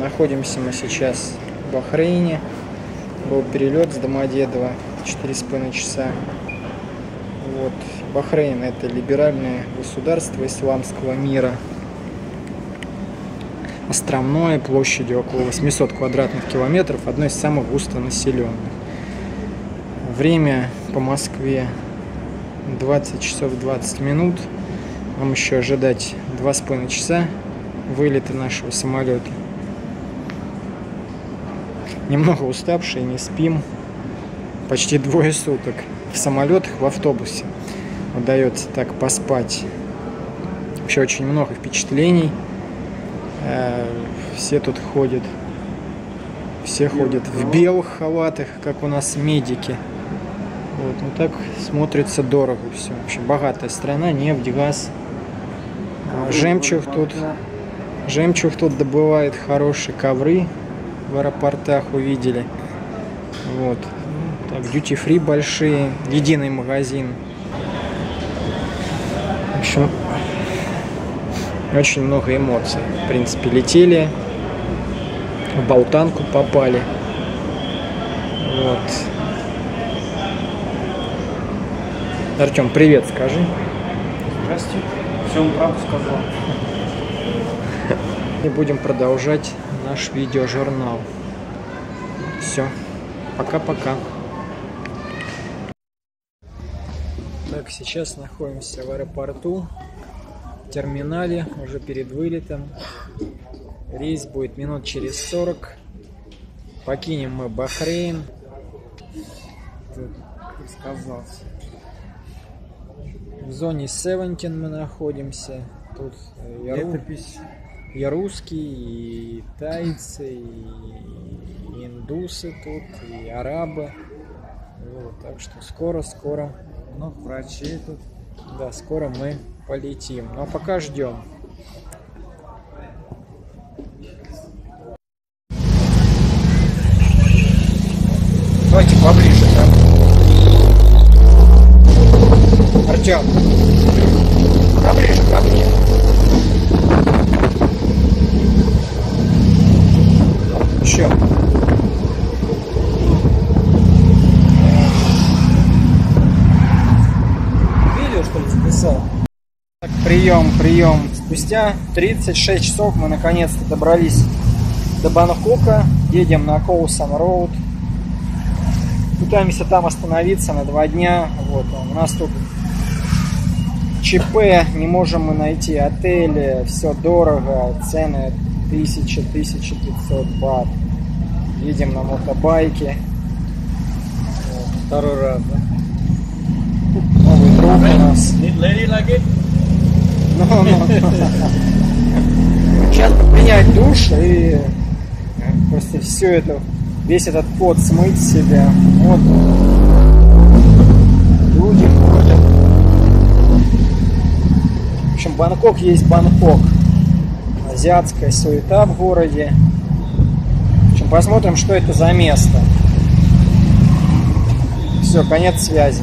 Находимся мы сейчас в Бахрейне. Был перелет с Домодедово 4,5 часа. Вот. Бахрейн это либеральное государство исламского мира. Островное, площадью около 800 квадратных километров, одно из самых густонаселенных. Время по Москве 20 часов 20 минут. Нам еще ожидать 2,5 часа вылета нашего самолета. Немного уставшие, не спим. Почти двое суток в самолетах, в автобусе. Удается так поспать. Вообще очень много впечатлений. Э, все тут ходят. Все ходят в белых халатах, как у нас медики. Вот, ну так смотрится дорого все. Вообще богатая страна, нефть, газ. А, жемчуг тут, жемчуг тут добывает хорошие ковры в аэропортах увидели. Вот. Так, duty free большие, единый магазин. В общем, очень много эмоций. В принципе, летели, в болтанку попали. Вот. Артем, привет скажи. Здрасте. Все вам правду сказал. И будем продолжать наш видеожурнал. Все. Пока-пока. Так, сейчас находимся в аэропорту, в терминале, уже перед вылетом. Рейс будет минут через 40. Покинем мы Бахрейн. Сказался. В зоне Севентин мы находимся. Тут э, я, ру- Летопись. И русские, и тайцы, и индусы тут, и арабы. Вот, так что скоро-скоро, Много врачей тут. да, скоро мы полетим. Ну а пока ждем. Давайте поближе, да? Артем, поближе ко мне. Еще. Видео, что ли, записал? Так, прием, прием. Спустя 36 часов мы наконец-то добрались до Бангкока. Едем на Коусан Роуд. Пытаемся там остановиться на два дня. Вот, у нас тут ЧП, не можем мы найти отели, все дорого, цены 1000-1500 бат. Едем на мотобайке. Вот, второй раз, да? Новый друг у нас. Lady like it? Ну, ну. Сейчас принять душ и просто все это, весь этот пот смыть себя. Вот. Люди ходят. В общем, Бангкок есть Бангкок. Азиатская суета в городе. В общем, посмотрим, что это за место. Все, конец связи.